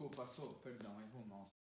Desculpa, sou, perdão, erro nosso.